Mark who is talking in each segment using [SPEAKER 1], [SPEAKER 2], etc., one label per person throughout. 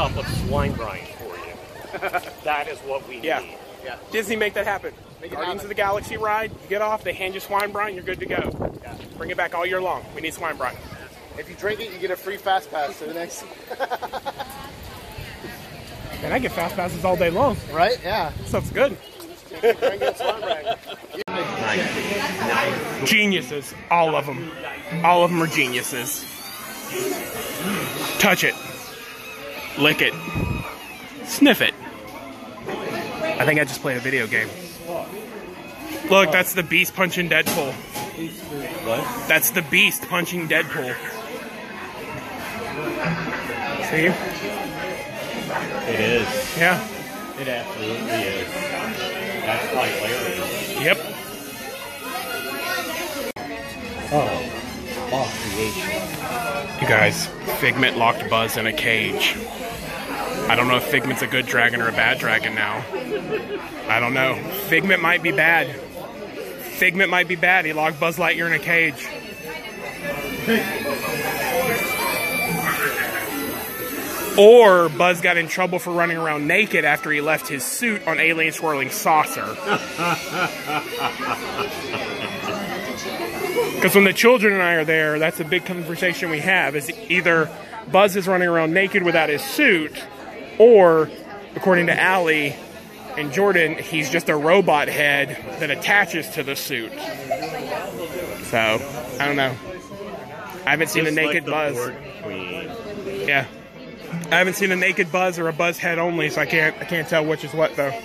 [SPEAKER 1] cup of swine brine for you. that is what we
[SPEAKER 2] Yeah.
[SPEAKER 1] need.
[SPEAKER 3] Yeah.
[SPEAKER 2] Disney, make that happen.
[SPEAKER 3] Make
[SPEAKER 2] Guardians
[SPEAKER 3] happen.
[SPEAKER 2] of the Galaxy ride, you get off, they hand you swine brine, you're good to go.
[SPEAKER 3] Yeah.
[SPEAKER 2] Bring it back all year long. We need swine brine.
[SPEAKER 3] If you drink it, you get a free fast pass to the next.
[SPEAKER 2] And I get fast passes all day long.
[SPEAKER 3] Right? Yeah.
[SPEAKER 2] Stuff's good.
[SPEAKER 3] Drink it.
[SPEAKER 2] Geniuses, all of them. All of them are geniuses. Touch it. Lick it. Sniff it. I think I just played a video game. Look, that's the beast punching Deadpool.
[SPEAKER 1] What?
[SPEAKER 2] That's the beast punching Deadpool. See?
[SPEAKER 1] It is.
[SPEAKER 2] Yeah.
[SPEAKER 1] It absolutely is. That's hilarious.
[SPEAKER 2] Yep.
[SPEAKER 1] Oh, all creation.
[SPEAKER 2] You guys, Figment locked Buzz in a cage. I don't know if Figment's a good dragon or a bad dragon now. I don't know. Figment might be bad. Figment might be bad. He locked Buzz Lightyear in a cage. Or Buzz got in trouble for running around naked after he left his suit on Alien Swirling Saucer. Because when the children and I are there, that's a big conversation we have. Is either Buzz is running around naked without his suit, or, according to Allie and Jordan, he's just a robot head that attaches to the suit. So, I don't know. I haven't seen
[SPEAKER 1] Just
[SPEAKER 2] a naked
[SPEAKER 1] like
[SPEAKER 2] Buzz. Yeah. I haven't seen a naked Buzz or a Buzz head only, so I can't I can't tell which is what though.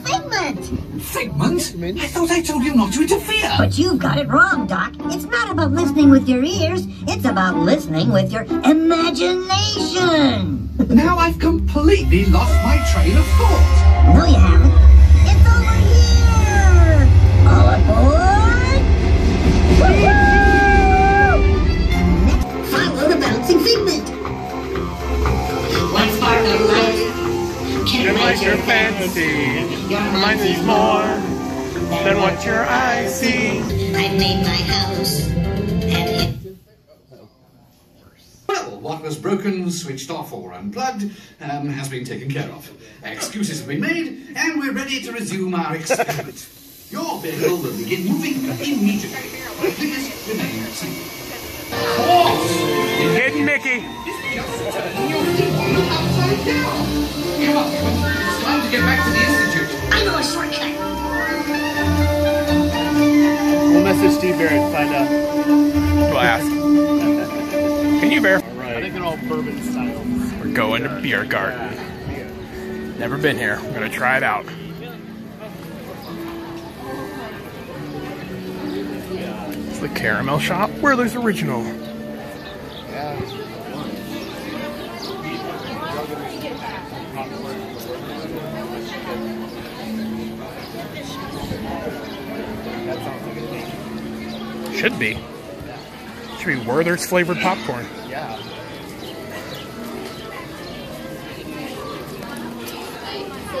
[SPEAKER 4] Figment!
[SPEAKER 5] Figment? I thought I told you not to interfere.
[SPEAKER 4] But you've got it wrong, Doc. It's not about listening with your ears, it's about listening with your imagination.
[SPEAKER 5] Now I've completely lost my train of thought.
[SPEAKER 4] No, you haven't. It's over here! All aboard! Follow the bouncing figment.
[SPEAKER 6] One spark of light can light your
[SPEAKER 2] fantasy.
[SPEAKER 6] Your
[SPEAKER 2] Mine
[SPEAKER 6] mind
[SPEAKER 2] is
[SPEAKER 6] sees
[SPEAKER 2] more than what your eyes see.
[SPEAKER 6] I've made my house,
[SPEAKER 5] switched off, or unplugged um, has been taken care of. Excuses have been made, and we're ready to resume our experiment. Your vehicle will begin moving immediately. Please remain seated. Pause!
[SPEAKER 2] Hidden Mickey.
[SPEAKER 5] Just turn your keyboard upside down. Come on, it's time to get back to the institute.
[SPEAKER 4] I know a shortcut.
[SPEAKER 3] We'll message Steve Barrett find out.
[SPEAKER 2] We'll ask. Can you bear?
[SPEAKER 3] I think they're all bourbon style.
[SPEAKER 2] We're going to Biergarten. Never been here. We're gonna try it out. It's the caramel shop. Werther's original. Should be. Should be Werther's flavored popcorn.
[SPEAKER 3] Yeah.
[SPEAKER 7] Herzlich willkommen im Deutschen Biergarten, which means that I'm welcome to the German Beer Garden. My name is Lisa Groshinova, and I'm from the northern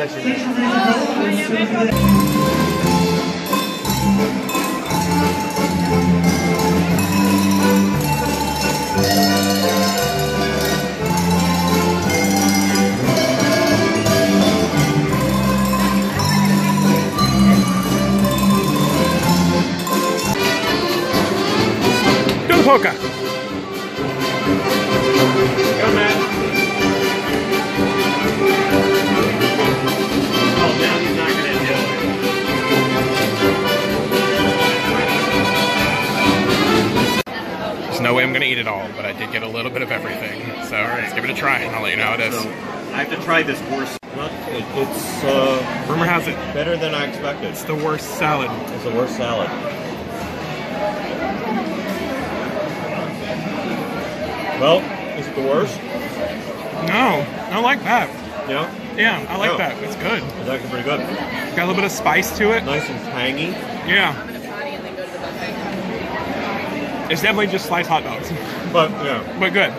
[SPEAKER 2] Do polka.
[SPEAKER 1] Go, Matt.
[SPEAKER 2] There's no way I'm gonna eat it all, but I did get a little bit of everything. So let's give it a try, and I'll let you know how it is.
[SPEAKER 8] I have to try this horse. Not, it, it's uh,
[SPEAKER 2] Rumor has it
[SPEAKER 8] better than I expected.
[SPEAKER 2] it's the wurst salad.
[SPEAKER 8] It's the wurst salad. Well, is it the worst?
[SPEAKER 2] No, I like that.
[SPEAKER 8] Yeah,
[SPEAKER 2] Yeah, I like
[SPEAKER 8] Oh.
[SPEAKER 2] that. It's good.
[SPEAKER 8] it's actually pretty good.
[SPEAKER 2] Got a little bit of spice to it.
[SPEAKER 8] Nice and tangy.
[SPEAKER 2] Yeah. It's definitely just sliced hot dogs,
[SPEAKER 8] But yeah,
[SPEAKER 2] but good.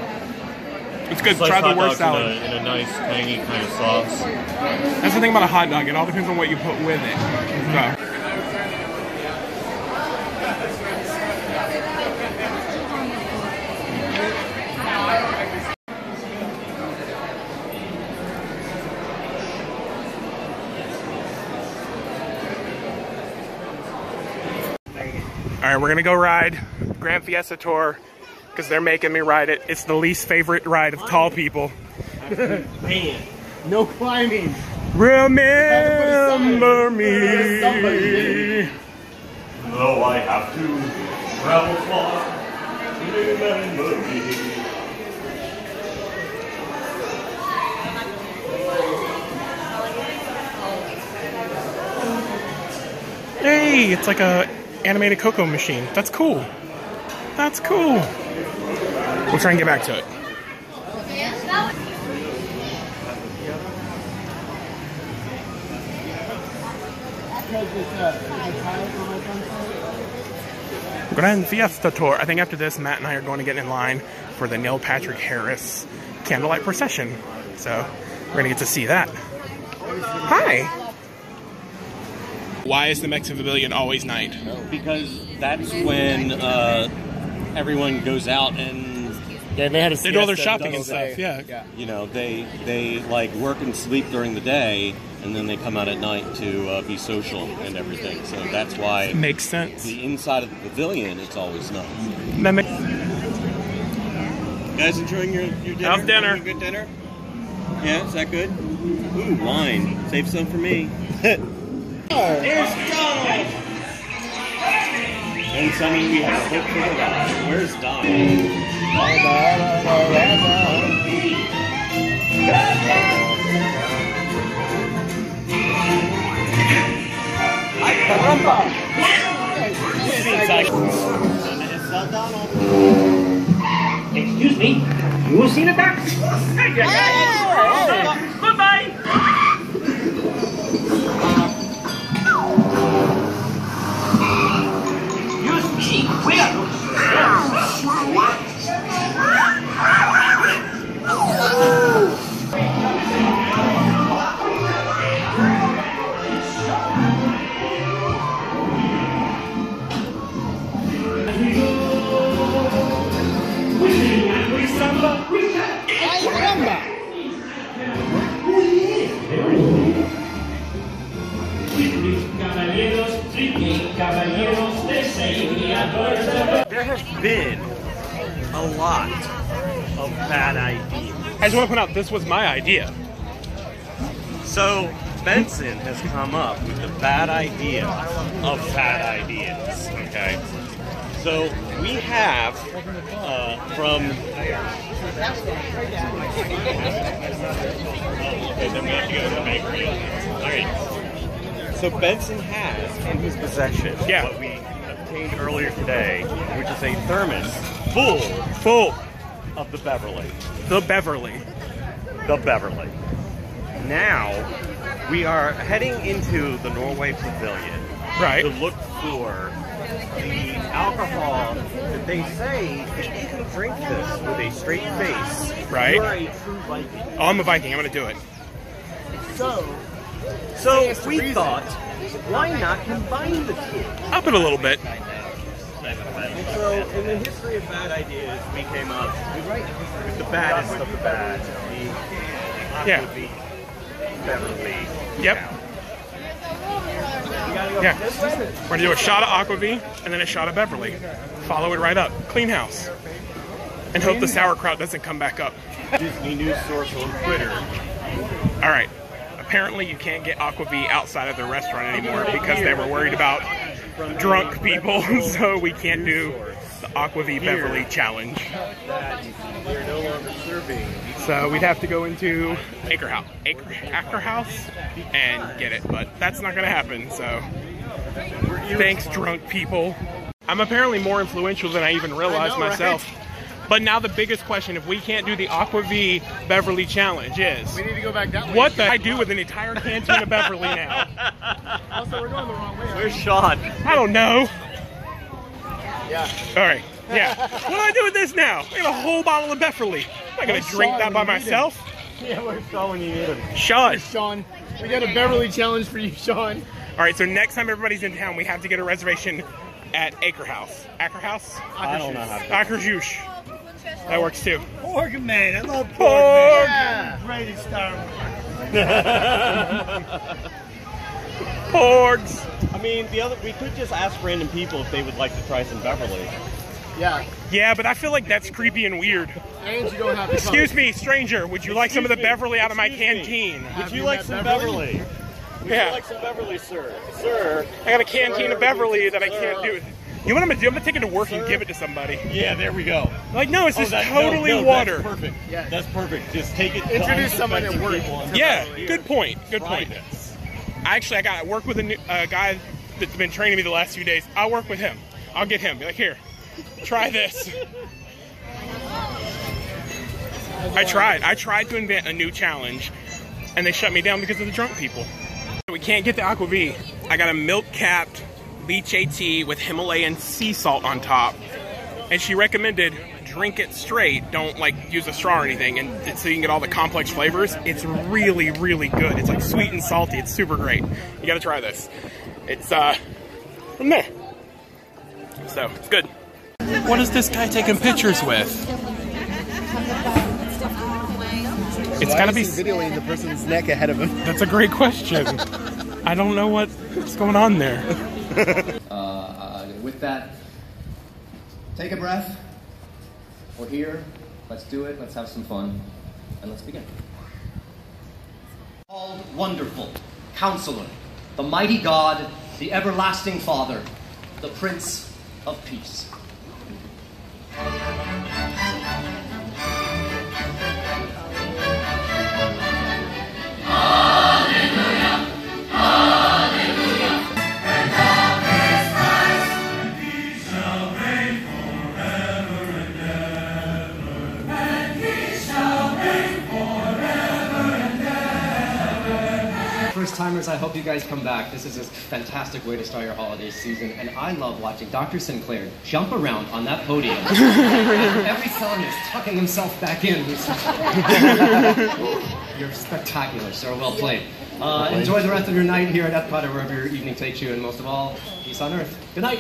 [SPEAKER 2] It's good.
[SPEAKER 8] sliced
[SPEAKER 2] Try the worst
[SPEAKER 8] dogs
[SPEAKER 2] salad.
[SPEAKER 8] In, a, in a nice tangy kind of sauce.
[SPEAKER 2] That's the thing about a hot dog. It all depends on what you put with it. So. We're gonna go ride Grand Fiesta Tour because they're making me ride it. It's the least favorite ride of tall people.
[SPEAKER 3] Man, no climbing.
[SPEAKER 2] Remember me.
[SPEAKER 8] Though I have to travel far, remember me.
[SPEAKER 2] Hey, it's like a animated Coco machine. That's cool. That's cool. We'll try and get back to it. Grand Fiesta Tour. I think after this, Matt and I are going to get in line for the Neil Patrick Harris candlelight procession. So we're going to get to see that. Hi. Why is the Mexican Pavilion always night?
[SPEAKER 8] Because that's when uh, everyone goes out and
[SPEAKER 3] Yeah, they had a
[SPEAKER 2] They do all their shopping
[SPEAKER 3] the
[SPEAKER 2] and stuff.
[SPEAKER 3] day.
[SPEAKER 2] Yeah.
[SPEAKER 8] you know they they like work and sleep during the day, and then they come out at night to uh, be social and everything. So that's why it
[SPEAKER 2] Makes sense.
[SPEAKER 8] the inside of the pavilion it's always nice.
[SPEAKER 2] That ma-
[SPEAKER 8] Guys, enjoying your, your dinner?
[SPEAKER 2] How's dinner?
[SPEAKER 8] Having a good dinner? Yeah, is that good? Ooh, wine. Save some for me. There's Donald! And Sonny, we have hope for the ride. Where's Donald?
[SPEAKER 9] Excuse me, you have seen a duck?
[SPEAKER 8] A lot of bad ideas.
[SPEAKER 2] I just want to point out this was my idea.
[SPEAKER 8] So Benson has come up with the bad idea of bad ideas. Okay. So we have uh, from. Okay, then we have to go to the bakery. All right. So Benson has in his possession
[SPEAKER 2] Yeah.
[SPEAKER 8] what we obtained earlier today, which is a thermos full
[SPEAKER 2] Full.
[SPEAKER 8] of the Beverly.
[SPEAKER 2] The Beverly.
[SPEAKER 8] the Beverly. Now, we are heading into the Norway Pavilion
[SPEAKER 2] Right.
[SPEAKER 8] to look for the alcohol that they say if you can drink this with a straight face,
[SPEAKER 2] Right.
[SPEAKER 8] you're a true Viking.
[SPEAKER 2] Oh, I'm a Viking. I'm going to do it.
[SPEAKER 3] So,
[SPEAKER 8] So we thought, why not combine the two?
[SPEAKER 2] Up it a little bit.
[SPEAKER 8] And so, in the history of bad ideas, we came up with the baddest of the bad, the
[SPEAKER 2] Yeah.
[SPEAKER 8] Aquavit Beverly.
[SPEAKER 2] Yep. Yeah. We're going to do a shot of Aquavit and then a shot of Beverly. Follow it right up. Clean house. And hope the sauerkraut doesn't come back up.
[SPEAKER 8] Disney news source on Twitter
[SPEAKER 2] All right. Apparently, you can't get Aquavit outside of the restaurant anymore because they were worried about drunk people, so we can't do the Aquavit Beverly challenge.
[SPEAKER 3] We're no longer serving.
[SPEAKER 2] So we'd have to go into Akershus, Acre, Akershus and get it, but that's not going to happen. So thanks, drunk people. I'm apparently more influential than I even realized
[SPEAKER 3] right?
[SPEAKER 2] Myself. But now the biggest question, if we can't do the Aquavit Beverly challenge, is
[SPEAKER 3] We need to go back that way.
[SPEAKER 2] what the I do with an entire canteen of Beverly now?
[SPEAKER 3] Also, we're going the wrong way.
[SPEAKER 8] Where's Sean?
[SPEAKER 2] I don't know.
[SPEAKER 3] Yeah.
[SPEAKER 2] All right. Yeah. What do I do with this now? I got a whole bottle of Beverly. I'm not gonna drink that by
[SPEAKER 3] when you need him?
[SPEAKER 2] myself.
[SPEAKER 3] Yeah, where's Sean when you need him?
[SPEAKER 2] Sean.
[SPEAKER 3] Sean, we got a Beverly challenge for you, Sean.
[SPEAKER 2] All right. So next time everybody's in town, we have to get a reservation at Akershus. Acre House.
[SPEAKER 8] I don't know how to.
[SPEAKER 2] Acre Juice. That works too.
[SPEAKER 10] Pork man, I love pork.
[SPEAKER 2] Pork.
[SPEAKER 10] man. Ready to.
[SPEAKER 2] Porgs.
[SPEAKER 8] I mean, the other we could just ask random people if they would like to try some Beverly.
[SPEAKER 3] Yeah.
[SPEAKER 2] Yeah, but I feel like that's creepy and weird.
[SPEAKER 3] And you don't have to
[SPEAKER 2] Excuse me, stranger. Would you like some of the Beverly out of my
[SPEAKER 8] Excuse me.
[SPEAKER 2] canteen?
[SPEAKER 8] Would
[SPEAKER 3] Have
[SPEAKER 8] you
[SPEAKER 3] you
[SPEAKER 8] like some
[SPEAKER 3] Beverly?
[SPEAKER 8] Beverly? Would
[SPEAKER 2] Yeah.
[SPEAKER 8] you like some Beverly, sir? Sir.
[SPEAKER 2] I got a canteen of Beverly that I can't
[SPEAKER 8] Sir.
[SPEAKER 2] do. You know what I'm gonna do? I'm gonna take it to work and give it to somebody.
[SPEAKER 8] Yeah, there we go.
[SPEAKER 2] Like, no, it's
[SPEAKER 8] Oh,
[SPEAKER 2] just
[SPEAKER 8] that-
[SPEAKER 2] totally
[SPEAKER 8] no,
[SPEAKER 2] water.
[SPEAKER 8] That's perfect.
[SPEAKER 3] Yeah.
[SPEAKER 8] That's perfect. Just take it.
[SPEAKER 3] Introduce someone at
[SPEAKER 8] unsuspecting
[SPEAKER 3] work.
[SPEAKER 2] Yeah, good point. Good
[SPEAKER 8] Try
[SPEAKER 2] point.
[SPEAKER 8] this.
[SPEAKER 2] Actually, I got to work with a new, uh, guy that's been training me the last few days. I'll work with him. I'll get him. Be like, here, try this. I tried. I tried to invent a new challenge, and they shut me down because of the drunk people. We can't get the Aquavit. I got a milk-capped beach AT with Himalayan sea salt on top, and she recommended drink it straight. Don't like use a straw or anything, and so you can get all the complex flavors. It's really, really good. It's like sweet and salty. It's super great. You got to try this. It's uh from there. So it's good. What is this guy taking pictures with? It's gotta be.
[SPEAKER 3] videoing the person's neck ahead of him.
[SPEAKER 2] That's a great question. I don't know what's going on there.
[SPEAKER 11] Uh, with that, take a breath. We're here. Let's do it. Let's have some fun. And let's begin. All wonderful, counselor, the mighty God, the everlasting Father, the Prince of Peace. First timers, I hope you guys come back. This is a fantastic way to start your holiday season, and I love watching Dr. Sinclair jump around on that podium. Every song is tucking himself back in. You're spectacular, sir. Well played. Uh, enjoy the rest of your night here at Epcot or wherever your evening takes you, and most of all, peace on earth. Good night.